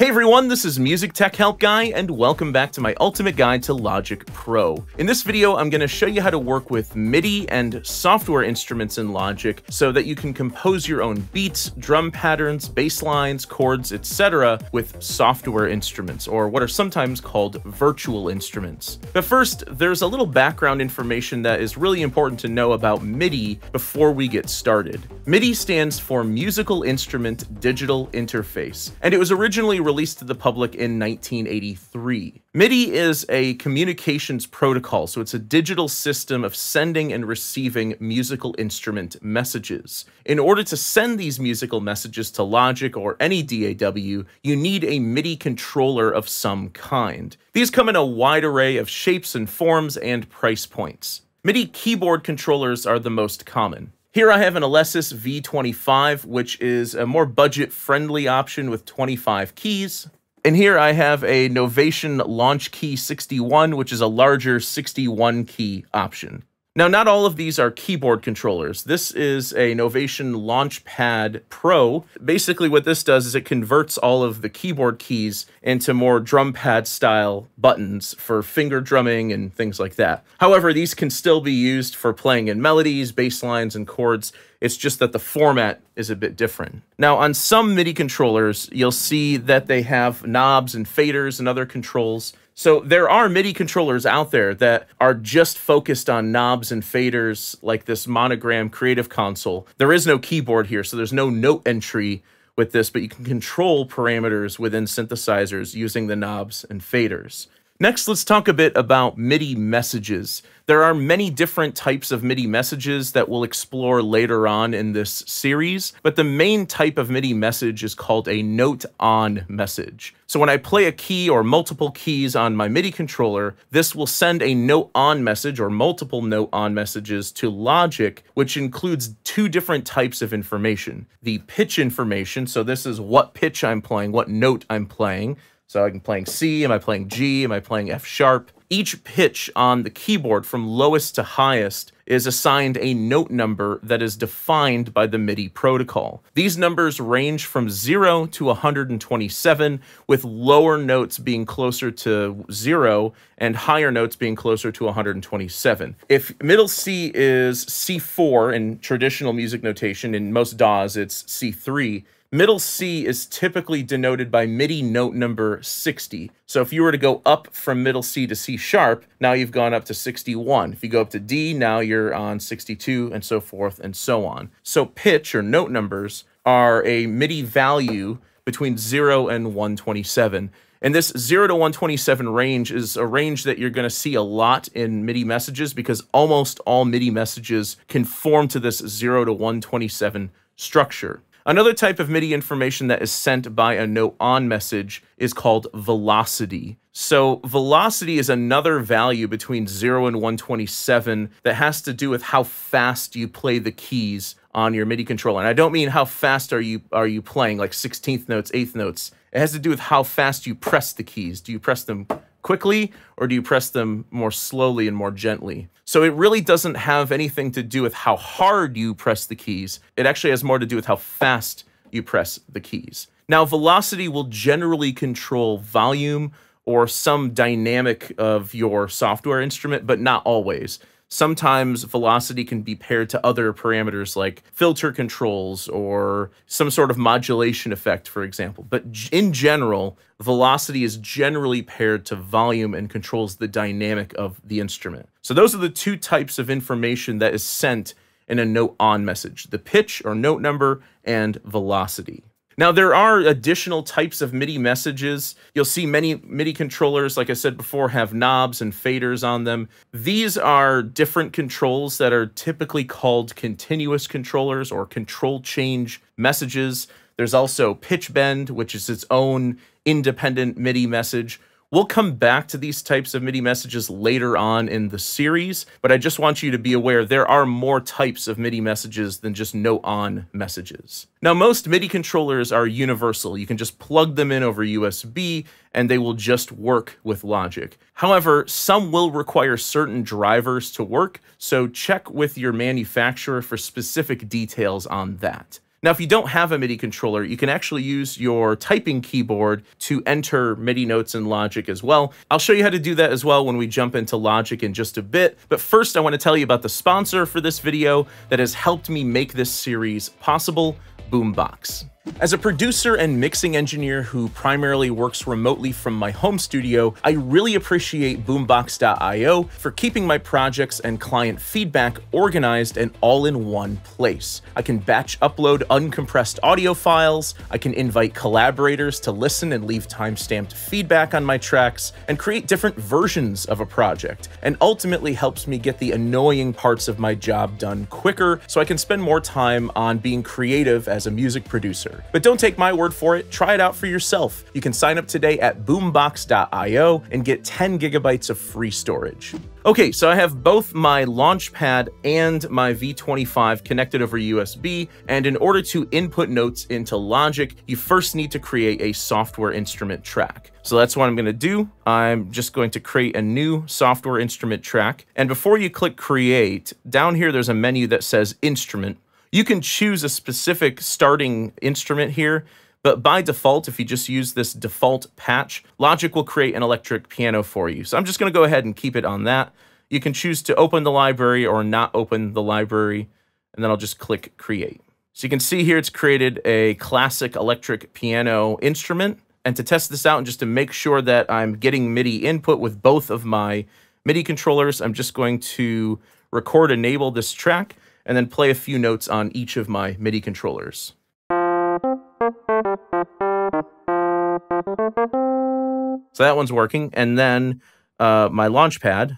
Hey everyone, this is Music Tech Help Guy, and welcome back to my ultimate guide to Logic Pro. In this video, I'm going to show you how to work with MIDI and software instruments in Logic so that you can compose your own beats, drum patterns, bass lines, chords, etc. with software instruments, or what are sometimes called virtual instruments. But first, there's a little background information that is really important to know about MIDI before we get started. MIDI stands for Musical Instrument Digital Interface, and it was originally released to the public in 1983. MIDI is a communications protocol, so it's a digital system of sending and receiving musical instrument messages. In order to send these musical messages to Logic or any DAW, you need a MIDI controller of some kind. These come in a wide array of shapes and forms and price points. MIDI keyboard controllers are the most common. Here I have an Alesis V25, which is a more budget-friendly option with 25 keys. And here I have a Novation Launchkey 61, which is a larger 61 key option. Now, not all of these are keyboard controllers. This is a Novation Launchpad Pro. Basically, what this does is it converts all of the keyboard keys into more drum pad style buttons for finger drumming and things like that. However, these can still be used for playing in melodies, bass lines, and chords. It's just that the format is a bit different. Now, on some MIDI controllers, you'll see that they have knobs and faders and other controls. So there are MIDI controllers out there that are just focused on knobs and faders like this Monogram Creative Console. There is no keyboard here, so there's no note entry with this, but you can control parameters within synthesizers using the knobs and faders. Next, let's talk a bit about MIDI messages. There are many different types of MIDI messages that we'll explore later on in this series, but the main type of MIDI message is called a note-on message. So when I play a key or multiple keys on my MIDI controller, this will send a note-on message or multiple note-on messages to Logic, which includes two different types of information. The pitch information, so this is what pitch I'm playing, what note I'm playing, so I'm playing C, am I playing G, am I playing F sharp? Each pitch on the keyboard from lowest to highest is assigned a note number that is defined by the MIDI protocol. These numbers range from 0 to 127, with lower notes being closer to 0 and higher notes being closer to 127. If middle C is C4 in traditional music notation, in most DAWs it's C3, Middle C is typically denoted by MIDI note number 60. So if you were to go up from middle C to C sharp, now you've gone up to 61. If you go up to D, now you're on 62 and so forth and so on. So pitch or note numbers are a MIDI value between 0 and 127. And this 0 to 127 range is a range that you're going to see a lot in MIDI messages because almost all MIDI messages conform to this 0 to 127 structure. Another type of MIDI information that is sent by a note on message is called velocity. So velocity is another value between 0 and 127 that has to do with how fast you play the keys on your MIDI controller. And I don't mean how fast are you are you playing like 16th notes, 8th notes. It has to do with how fast you press the keys. Do you press them quickly or do you press them more slowly and more gently? So it really doesn't have anything to do with how hard you press the keys. It actually has more to do with how fast you press the keys. Now, velocity will generally control volume or some dynamic of your software instrument, but not always. Sometimes velocity can be paired to other parameters like filter controls or some sort of modulation effect, for example. But in general, velocity is generally paired to volume and controls the dynamic of the instrument. So those are the two types of information that is sent in a note on message, the pitch or note number and velocity. Now, there are additional types of MIDI messages. You'll see many MIDI controllers, like I said before, have knobs and faders on them. These are different controls that are typically called continuous controllers or control change messages. There's also pitch bend, which is its own independent MIDI message. We'll come back to these types of MIDI messages later on in the series, but I just want you to be aware there are more types of MIDI messages than just note on messages. Now, most MIDI controllers are universal. You can just plug them in over USB and they will just work with Logic. However, some will require certain drivers to work, so check with your manufacturer for specific details on that. Now, if you don't have a MIDI controller, you can actually use your typing keyboard to enter MIDI notes in Logic as well. I'll show you how to do that as well when we jump into Logic in just a bit. But first, I want to tell you about the sponsor for this video that has helped me make this series possible, Boombox. As a producer and mixing engineer who primarily works remotely from my home studio, I really appreciate Boombox.io for keeping my projects and client feedback organized and all in one place. I can batch upload uncompressed audio files, I can invite collaborators to listen and leave timestamped feedback on my tracks, and create different versions of a project, and ultimately helps me get the annoying parts of my job done quicker so I can spend more time on being creative as a music producer. But don't take my word for it, try it out for yourself. You can sign up today at boombox.io and get 10 gigabytes of free storage. Okay, so I have both my Launchpad and my V25 connected over USB, and in order to input notes into Logic, you first need to create a software instrument track. So that's what I'm going to do. I'm just going to create a new software instrument track, and before you click Create, down here there's a menu that says Instrument. You can choose a specific starting instrument here, but by default, if you just use this default patch, Logic will create an electric piano for you. So I'm just going to go ahead and keep it on that. You can choose to open the library or not open the library, and then I'll just click Create. So you can see here it's created a classic electric piano instrument. And to test this out and just to make sure that I'm getting MIDI input with both of my MIDI controllers, I'm just going to record enable this track and then play a few notes on each of my MIDI controllers. So that one's working. And then uh, my Launchpad.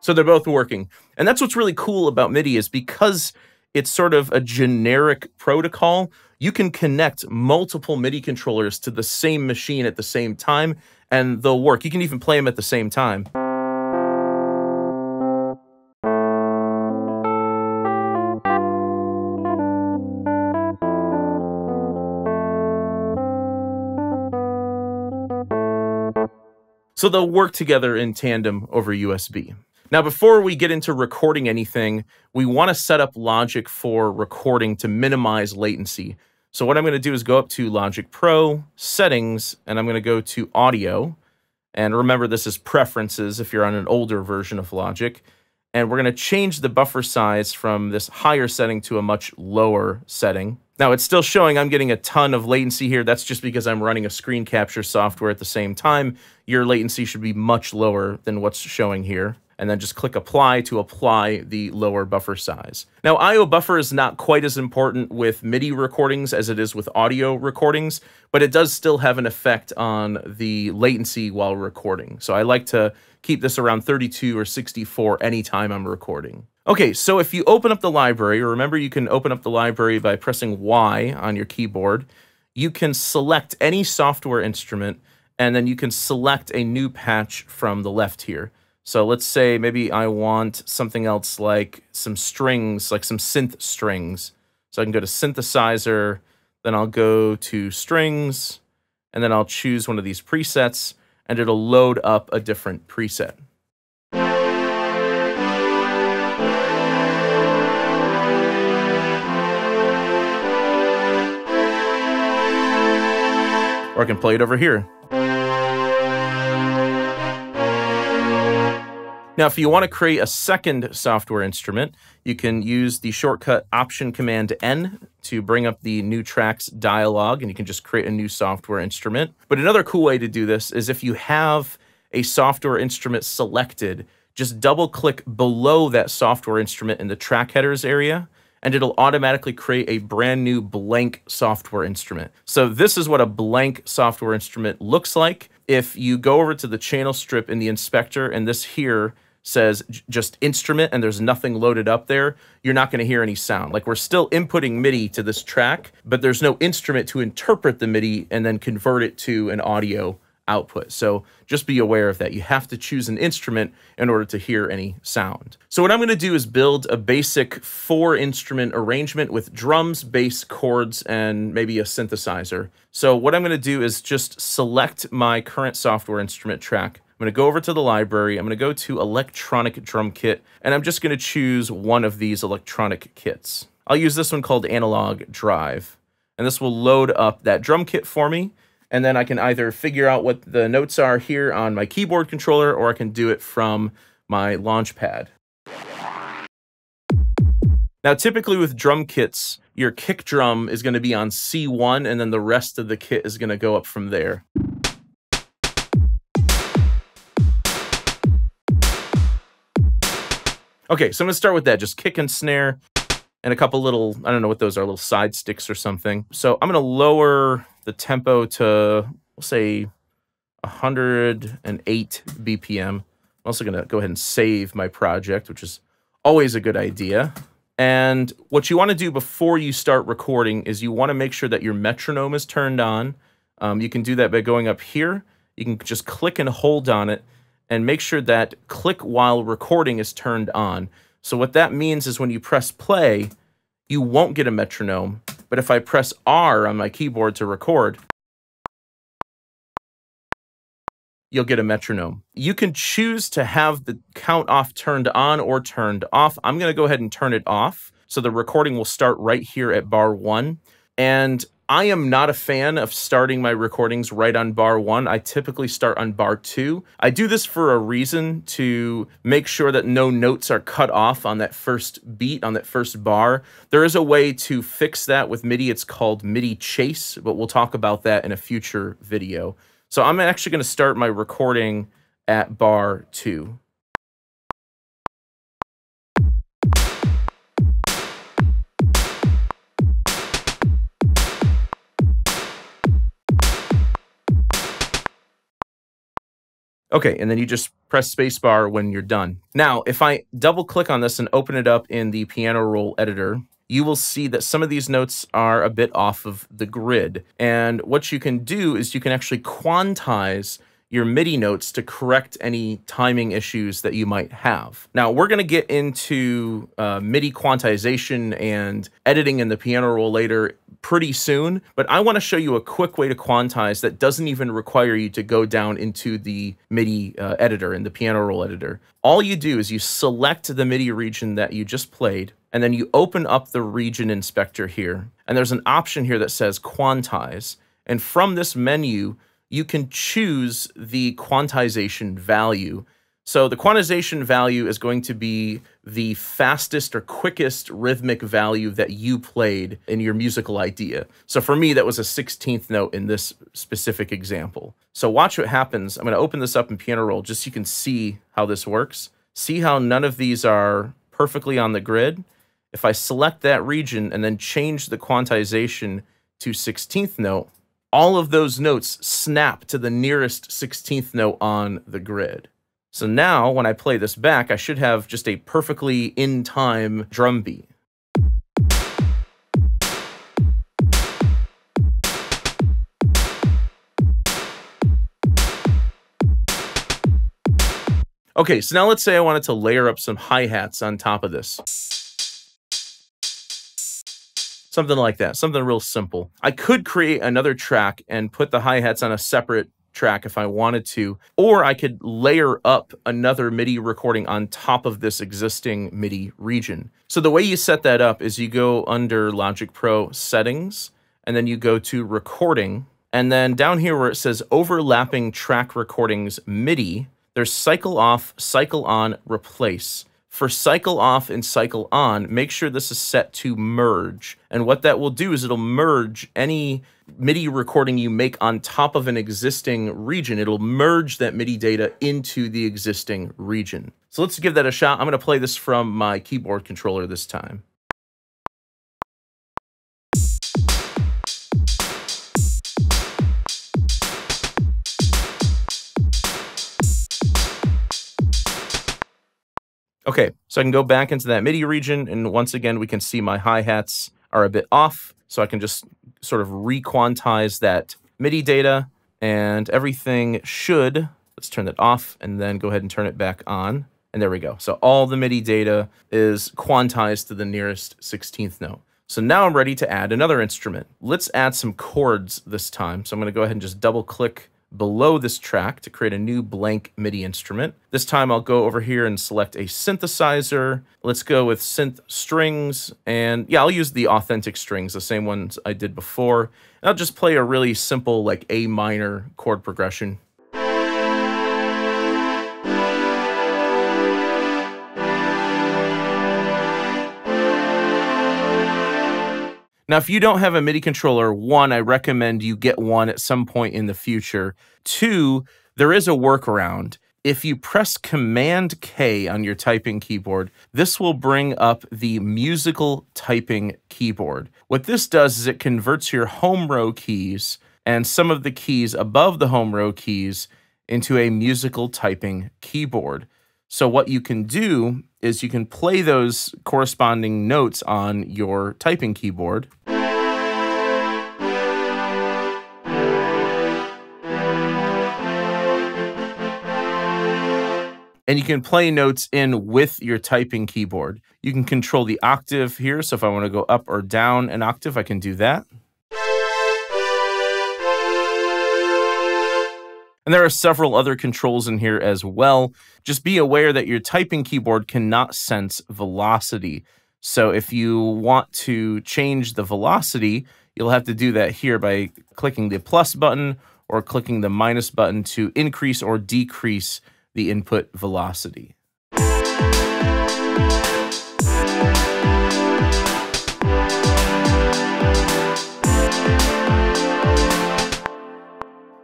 So they're both working. And that's what's really cool about MIDI is because it's sort of a generic protocol, you can connect multiple MIDI controllers to the same machine at the same time and they'll work. You can even play them at the same time. So they'll work together in tandem over USB. Now, before we get into recording anything, we want to set up Logic for recording to minimize latency. So what I'm going to do is go up to Logic Pro, Settings, and I'm going to go to Audio. And remember, this is Preferences if you're on an older version of Logic. And we're going to change the buffer size from this higher setting to a much lower setting. Now it's still showing I'm getting a ton of latency here. That's just because I'm running a screen capture software at the same time. Your latency should be much lower than what's showing here. And then just click apply to apply the lower buffer size. Now IO buffer is not quite as important with MIDI recordings as it is with audio recordings, but it does still have an effect on the latency while recording. So I like to keep this around 32 or 64 anytime I'm recording. Okay, so if you open up the library, remember you can open up the library by pressing Y on your keyboard. You can select any software instrument, and then you can select a new patch from the left here. So let's say maybe I want something else like some strings, like some synth strings. So I can go to synthesizer, then I'll go to strings, and then I'll choose one of these presets, and it'll load up a different preset. Or I can play it over here. Now, if you want to create a second software instrument, you can use the shortcut Option Command N to bring up the new tracks dialog, and you can just create a new software instrument. But another cool way to do this is if you have a software instrument selected, just double click below that software instrument in the track headers area, and it'll automatically create a brand new blank software instrument. So this is what a blank software instrument looks like. If you go over to the channel strip in the inspector and this here says just instrument and there's nothing loaded up there, you're not going to hear any sound. Like we're still inputting MIDI to this track, but there's no instrument to interpret the MIDI and then convert it to an audio output. So just be aware of that. You have to choose an instrument in order to hear any sound. So what I'm going to do is build a basic four instrument arrangement with drums, bass, chords, and maybe a synthesizer. So what I'm going to do is just select my current software instrument track I'm going to go over to the library. I'm going to go to electronic drum kit, and I'm just going to choose one of these electronic kits. I'll use this one called analog drive, and this will load up that drum kit for me. And then I can either figure out what the notes are here on my keyboard controller, or I can do it from my Launchpad. Now, typically with drum kits, your kick drum is going to be on C1, and then the rest of the kit is going to go up from there. Okay, so I'm going to start with that, just kick and snare and a couple little, I don't know what those are, little side sticks or something. So I'm going to lower the tempo to, we'll say 108 BPM. I'm also going to go ahead and save my project, which is always a good idea. And what you want to do before you start recording is you want to make sure that your metronome is turned on. Um, you can do that by going up here. You can just click and hold on it and make sure that click while recording is turned on. So what that means is when you press play, you won't get a metronome. But if I press R on my keyboard to record, you'll get a metronome. You can choose to have the count off turned on or turned off. I'm going to go ahead and turn it off. So the recording will start right here at bar one. And I am not a fan of starting my recordings right on bar one. I typically start on bar two. I do this for a reason to make sure that no notes are cut off on that first beat, on that first bar. There is a way to fix that with MIDI. It's called MIDI Chase, but we'll talk about that in a future video. So I'm actually going to start my recording at bar two. Okay, and then you just press spacebar when you're done. Now, if I double click on this and open it up in the piano roll editor, you will see that some of these notes are a bit off of the grid. And what you can do is you can actually quantize your MIDI notes to correct any timing issues that you might have. Now, we're going to get into uh, MIDI quantization and editing in the piano roll later pretty soon, but I want to show you a quick way to quantize that doesn't even require you to go down into the MIDI uh, editor, in the piano roll editor. All you do is you select the MIDI region that you just played, and then you open up the region inspector here, and there's an option here that says quantize. And from this menu, you can choose the quantization value. So the quantization value is going to be the fastest or quickest rhythmic value that you played in your musical idea. So for me, that was a 16th note in this specific example. So watch what happens. I'm going to open this up in Piano Roll just so you can see how this works. See how none of these are perfectly on the grid? If I select that region and then change the quantization to 16th note, all of those notes snap to the nearest 16th note on the grid. So now when I play this back, I should have just a perfectly in time drum beat. Okay, so now let's say I wanted to layer up some hi-hats on top of this. Something like that, something real simple. I could create another track and put the hi-hats on a separate track if I wanted to, or I could layer up another MIDI recording on top of this existing MIDI region. So the way you set that up is you go under Logic Pro settings, and then you go to recording, and then down here where it says overlapping track recordings MIDI, there's cycle off, cycle on, replace. For cycle off and cycle on, make sure this is set to merge. And what that will do is it'll merge any MIDI recording you make on top of an existing region. It'll merge that MIDI data into the existing region. So let's give that a shot. I'm going to play this from my keyboard controller this time. Okay, so I can go back into that MIDI region, and once again, we can see my hi-hats are a bit off, so I can just sort of re-quantize that MIDI data, and everything should, let's turn that off, and then go ahead and turn it back on, and there we go. So all the MIDI data is quantized to the nearest 16th note. So now I'm ready to add another instrument. Let's add some chords this time. So I'm going to go ahead and just double click below this track to create a new blank MIDI instrument. This time I'll go over here and select a synthesizer. Let's go with synth strings. And yeah, I'll use the authentic strings, the same ones I did before. And I'll just play a really simple like A minor chord progression. Now, if you don't have a MIDI controller, one, I recommend you get one at some point in the future. Two, there is a workaround. If you press Command K on your typing keyboard, this will bring up the musical typing keyboard. What this does is it converts your home row keys and some of the keys above the home row keys into a musical typing keyboard. So what you can do is you can play those corresponding notes on your typing keyboard. And you can play notes in with your typing keyboard. You can control the octave here. So if I want to go up or down an octave, I can do that. And there are several other controls in here as well. Just be aware that your typing keyboard cannot sense velocity. So if you want to change the velocity, you'll have to do that here by clicking the plus button or clicking the minus button to increase or decrease the input velocity.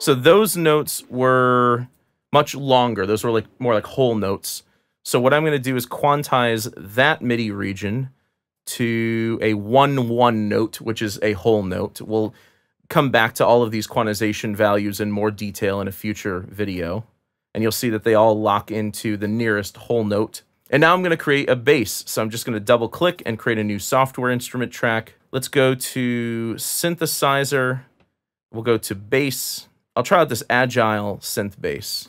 So those notes were much longer. Those were like more like whole notes. So what I'm going to do is quantize that MIDI region to a 1-1 note, which is a whole note. We'll come back to all of these quantization values in more detail in a future video. And you'll see that they all lock into the nearest whole note. And now I'm going to create a bass. So I'm just going to double click and create a new software instrument track. Let's go to synthesizer. We'll go to bass. I'll try out this agile synth bass.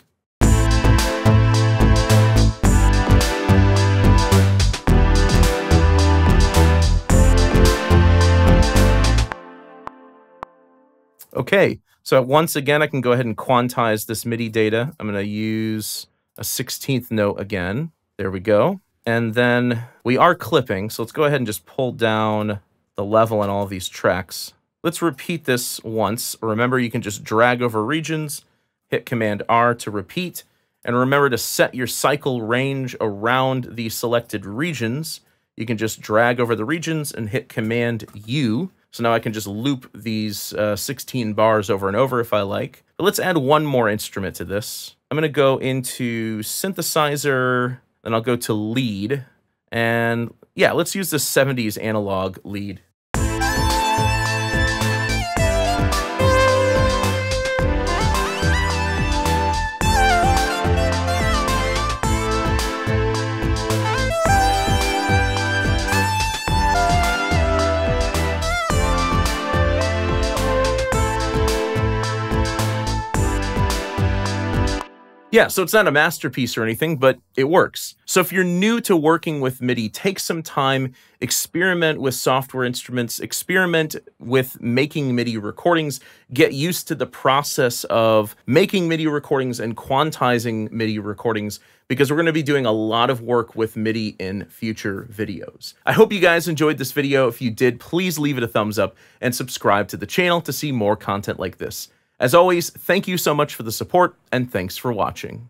Okay, so once again, I can go ahead and quantize this MIDI data. I'm going to use a 16th note again. There we go. And then we are clipping, so let's go ahead and just pull down the level on all these tracks. Let's repeat this once. Remember, you can just drag over regions, hit Command R to repeat, and remember to set your cycle range around the selected regions. You can just drag over the regions and hit Command U. So now I can just loop these uh, 16 bars over and over if I like. But let's add one more instrument to this. I'm going to go into synthesizer, then I'll go to lead. And yeah, let's use the 70s analog lead. Yeah, so it's not a masterpiece or anything, but it works. So if you're new to working with MIDI, take some time, experiment with software instruments, experiment with making MIDI recordings, get used to the process of making MIDI recordings and quantizing MIDI recordings because we're going to be doing a lot of work with MIDI in future videos. I hope you guys enjoyed this video. If you did, please leave it a thumbs up and subscribe to the channel to see more content like this. As always, thank you so much for the support, and thanks for watching.